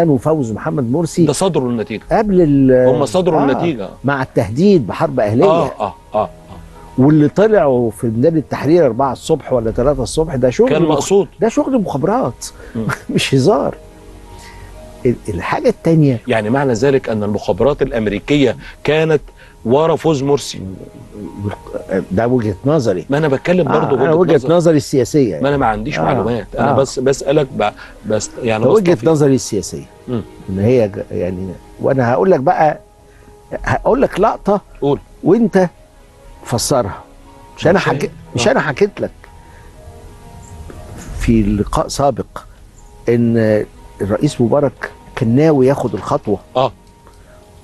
كانوا فوز محمد مرسي ده صدروا النتيجه قبل ال هم صدروا النتيجه مع التهديد بحرب أهلية. آه آه آه واللي طلعوا في ميدان التحرير 4 الصبح ولا 3 الصبح ده شغل كان مقصود. ده شغل مخابرات. مش هزار. الحاجة الثانية يعني معنى ذلك أن المخابرات الأمريكية كانت ورا فوز مرسي ده وجهة نظري ما أنا بتكلم برضه آه أنا وجهة نظري السياسية ما يعني. أنا ما عنديش آه، معلومات أنا آه. بس بسألك. بس يعني وجهة. نظري السياسية مم. إن هي يعني وأنا هقول لك بقى هقول لك لقطة قول وأنت فسرها مش أنا. حكي مش آه. أنا حكيت لك في لقاء سابق إن الرئيس مبارك كان ناوي ياخد الخطوة. آه.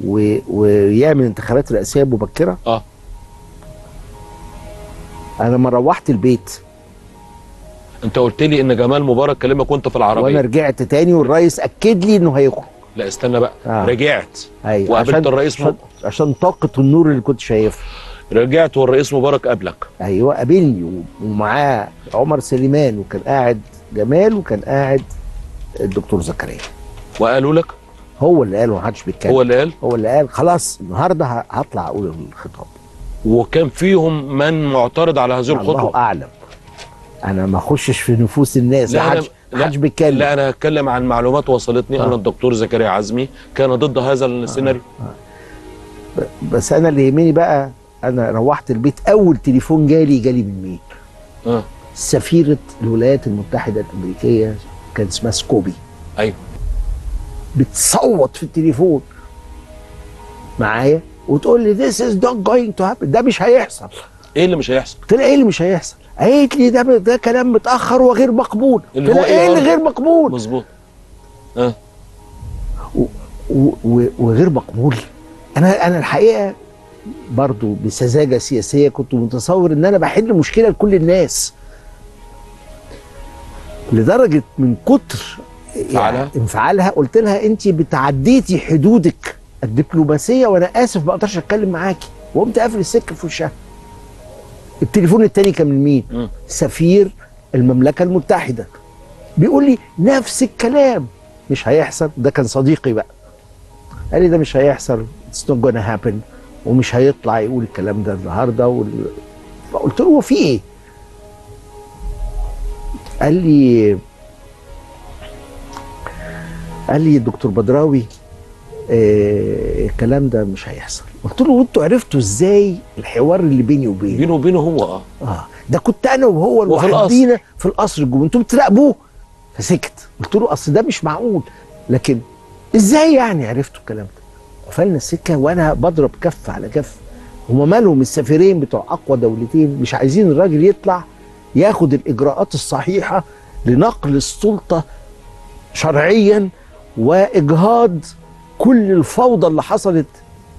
و... ويعمل انتخابات رئاسية مبكرة. آه. أنا لما روحت البيت. أنت قلت لي إن جمال مبارك كلمك وأنت في العربية. وأنا رجعت تاني والرئيس أكد لي إنه هيخرج. لا استنى بقى. آه. رجعت. أيوه وقابلت عشان الرئيس عشان, عشان طاقة النور اللي كنت شايفها. رجعت والرئيس مبارك قابلك. أيوه قابلني ومعاه عمر سليمان وكان قاعد جمال وكان قاعد الدكتور زكريا. وقالوا لك؟ هو اللي قال ومحدش بيتكلم. هو اللي قال؟ هو اللي قال خلاص النهارده هطلع أقول الخطاب. وكان فيهم من معترض على هذه الله الخطوة؟ أعلم. أنا ما أخشش في نفوس الناس لا، محدش بيتكلم. لا أنا هتكلم عن معلومات وصلتني آه. ان الدكتور زكريا عزمي كان ضد هذا السيناريو. بس أنا اللي يهمني بقى أنا روحت البيت أول تليفون جالي جالي من مين؟ آه. سفيرة الولايات المتحدة الأمريكية. كان اسمها سكوبي. أيوه. بتصوت في التليفون. معايا؟ وتقول لي this is not going to happen. ده مش هيحصل. إيه اللي مش هيحصل؟ قلت لها إيه اللي مش هيحصل؟ قالت لي ده ده كلام متأخر وغير مقبول. قلت اللي هو لها إيه إيه اللي؟ غير مقبول؟ مظبوط. آه. و- و- وغير مقبول. أنا أنا الحقيقة برضو بسذاجة سياسية كنت متصور إن أنا بحل مشكلة لكل الناس. لدرجة من كتر؟ يعني انفعالها قلت لها انت بتعديتي حدودك الدبلوماسية وأنا آسف ما أقدرش أتكلم معاكي وقمت قافل السكة في وشها التليفون التاني كان من مين؟ مم. سفير المملكة المتحدة بيقول لي نفس الكلام مش هيحصل ده كان صديقي بقى قال لي ده مش هيحصل it's not gonna happen ومش هيطلع يقول الكلام ده النهارده وال... فقلت له هو في إيه؟ قال لي قال لي الدكتور بدراوي آه الكلام ده مش هيحصل. قلت له وانتوا عرفتوا إزاي الحوار اللي بيني وبينه؟ بينه وبينه هو آه. آه ده كنت أنا وهو. لوحدينا في القصر جوه. أنتوا بتراقبوه؟ فسكت. قلت له أصل ده مش معقول. لكن إزاي يعني عرفتوا الكلام ده؟ قفلنا السكة وأنا بضرب كف على كف. هما مالهم؟ السفيرين بتوع أقوى دولتين مش عايزين الراجل يطلع ياخد الإجراءات الصحيحة لنقل السلطة شرعيا وإجهاض كل الفوضى اللي حصلت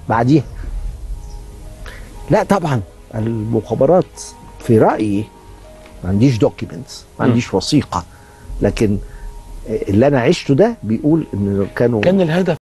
بعديها لا طبعا المخابرات في رأيي ما عنديش دوكيومنتس ما. عنديش وثيقة لكن اللي أنا عشته ده بيقول إن كانوا كان الهدف